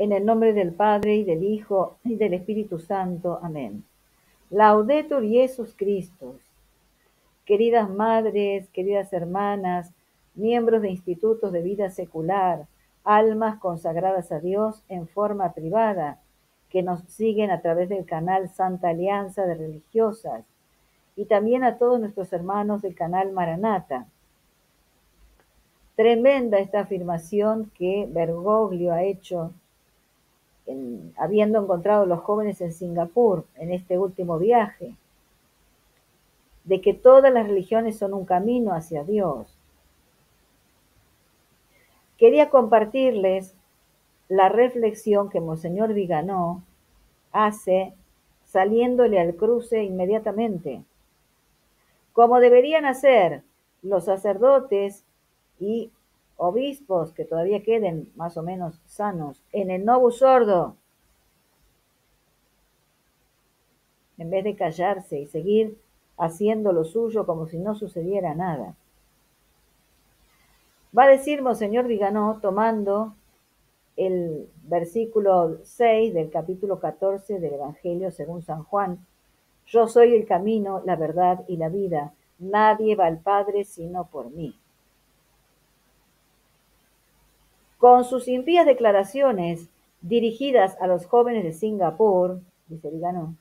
En el nombre del Padre y del Hijo y del Espíritu Santo. Amén. Laudetur Jesus Christus. Queridas madres, queridas hermanas, miembros de institutos de vida secular, almas consagradas a Dios en forma privada, que nos siguen a través del canal Santa Alianza de Religiosas, y también a todos nuestros hermanos del canal Maranata. Tremenda esta afirmación que Bergoglio ha hecho habiendo encontrado los jóvenes en Singapur en este último viaje, de que todas las religiones son un camino hacia Dios. Quería compartirles la reflexión que Monseñor Viganó hace saliéndole al cruce inmediatamente, como deberían hacer los sacerdotes y obispos que todavía queden más o menos sanos en el Novus Sordo, en vez de callarse y seguir haciendo lo suyo como si no sucediera nada. Va a decir Monseñor Viganó, tomando el versículo 6 del capítulo 14 del Evangelio según San Juan, Yo soy el camino, la verdad y la vida, nadie va al Padre sino por mí. Con sus impías declaraciones dirigidas a los jóvenes de Singapur, dice Vigano,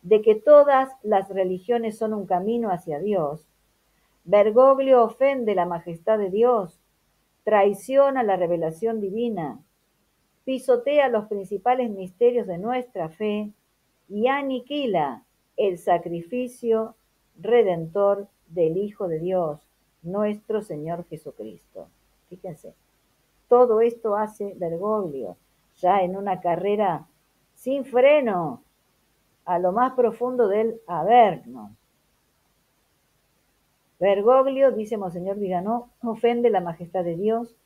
de que todas las religiones son un camino hacia Dios, Bergoglio ofende la majestad de Dios, traiciona la revelación divina, pisotea los principales misterios de nuestra fe y aniquila el sacrificio redentor del Hijo de Dios, nuestro Señor Jesucristo. Fíjense. Todo esto hace Bergoglio, ya en una carrera sin freno, a lo más profundo del Averno. Bergoglio, dice Monseñor Viganó, ofende la majestad de Dios,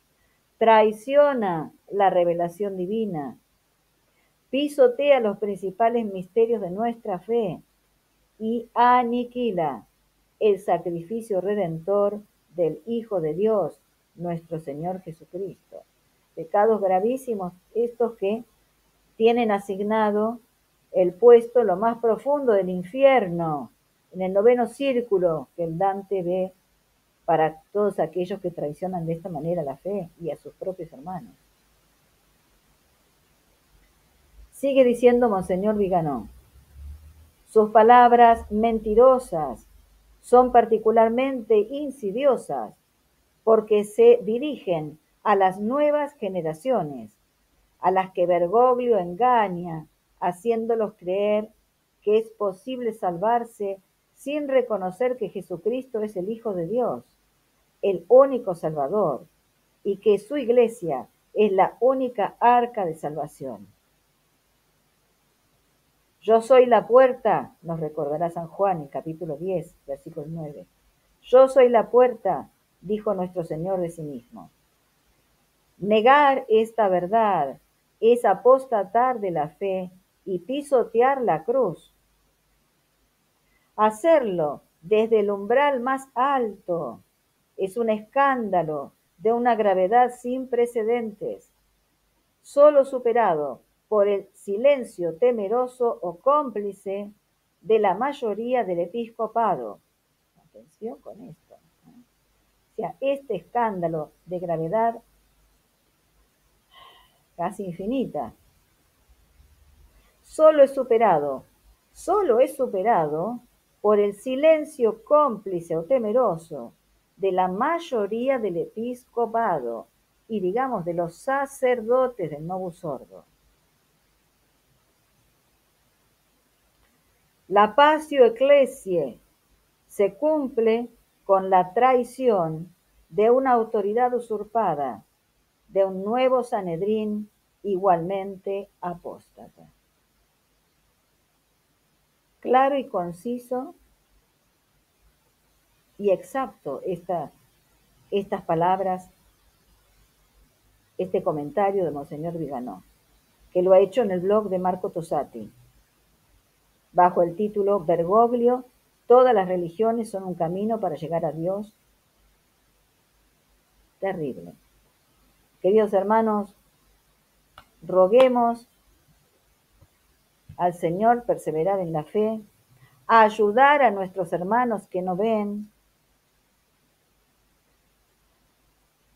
traiciona la revelación divina, pisotea los principales misterios de nuestra fe y aniquila el sacrificio redentor del Hijo de Dios, nuestro Señor Jesucristo. Pecados gravísimos estos que tienen asignado el puesto lo más profundo del infierno, en el noveno círculo que el Dante ve para todos aquellos que traicionan de esta manera la fe y a sus propios hermanos. Sigue diciendo Monseñor Viganó, sus palabras mentirosas son particularmente insidiosas porque se dirigen a las nuevas generaciones, a las que Bergoglio engaña, haciéndolos creer que es posible salvarse sin reconocer que Jesucristo es el Hijo de Dios, el único Salvador, y que su iglesia es la única arca de salvación. Yo soy la puerta, nos recordará San Juan en capítulo 10, versículo 9. Yo soy la puerta, dijo nuestro Señor de sí mismo. Negar esta verdad es apostatar de la fe y pisotear la cruz. Hacerlo desde el umbral más alto es un escándalo de una gravedad sin precedentes, solo superado por el silencio temeroso o cómplice de la mayoría del episcopado. Atención con esto sea, este escándalo de gravedad casi infinita, solo es superado, solo es superado por el silencio cómplice o temeroso de la mayoría del episcopado y digamos de los sacerdotes del Novus Sordo. La Pasio Ecclesiae se cumple con la traición de una autoridad usurpada, de un nuevo Sanedrín igualmente apóstata. Claro y conciso y exacto estas palabras, este comentario de Monseñor Viganó, que lo ha hecho en el blog de Marco Tosati, bajo el título Bergoglio Todas las religiones son un camino para llegar a Dios. Terrible. Queridos hermanos, roguemos al Señor perseverar en la fe, ayudar a nuestros hermanos que no ven,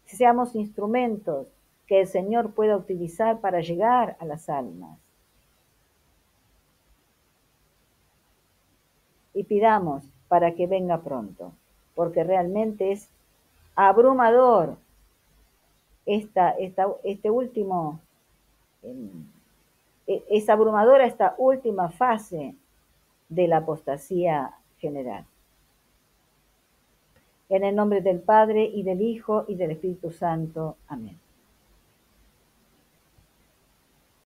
seamos instrumentos que el Señor pueda utilizar para llegar a las almas. Pidamos para que venga pronto, porque realmente es abrumador esta, este último, em, e, es abrumadora esta última fase de la apostasía general. En el nombre del Padre y del Hijo y del Espíritu Santo. Amén.